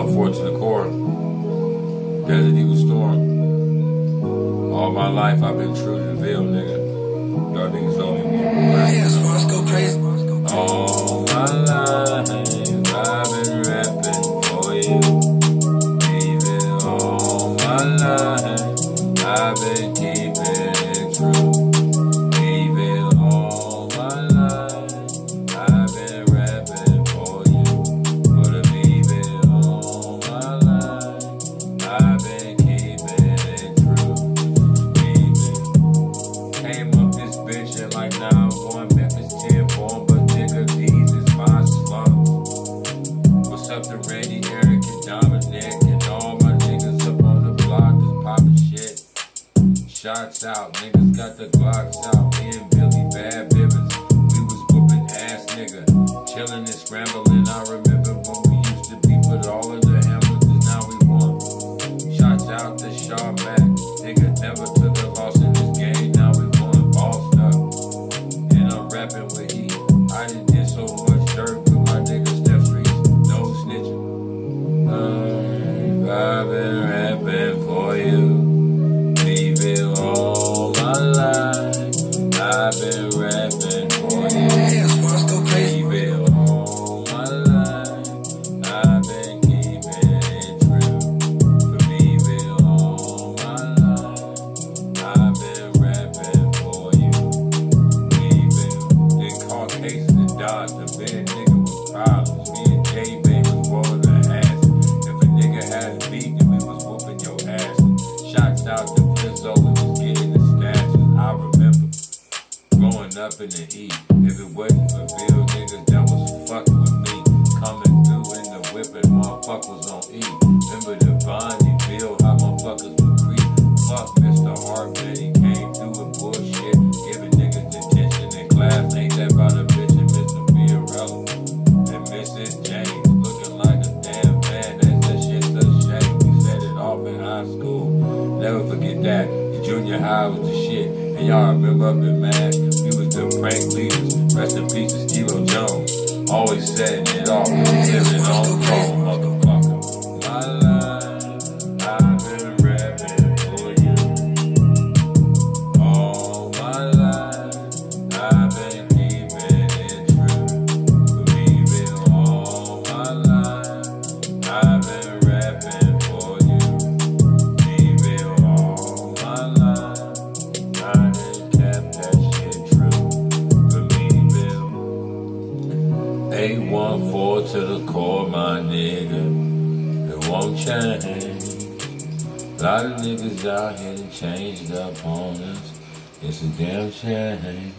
814 to the core. Desert Eagle Storm. All my life I've been true to the veil, nigga. Y'all niggas don't even Yeah, Shots out, niggas got the Glocks out. Me and Billy Bad Bibbins, we was whooping ass, nigga. Chilling and scrambling. I remember when we used to be with all of the Hamiltons, now we won. Shots out to Shaw Mack, nigga never took a loss in this game. Now we won, bossed up. And I'm rapping with heat. I done did so much dirt with my nigga Steph Streets, no snitching. Uh, I've been I've been rapping for you. Yeah, Sparks go crazy. Baby, all my life. I've been keeping it true. For me, baby, all my life. I've been rapping for you. Baby, they caught cases and dodged. The bad up in the E. If it wasn't for Bill niggas that was fucking with me, coming through in the whip and motherfuckers on E. Remember the Bonnie Bill, how motherfuckers would creep. Fuck Mr. Hart, man, he came through with bullshit, giving niggas detention in class. Ain't that about a bitch and Mr. Fiorello and Mrs. James looking like a damn man. That's that shit's a shame. We set it off in high school. Never forget that. Junior high was the shit. And y'all remember up in Mass, we was the prank leaders. Rest in peace to Steve Jones. Always setting it off. 814 to the core, my nigga. It won't change. A lot of niggas out here changed up on us. It's a damn shame.